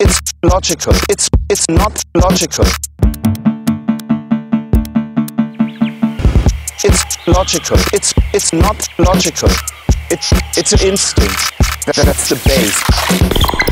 It's logical. It's it's not logical. It's logical. It's it's not logical. It's it's an instinct. That's the base.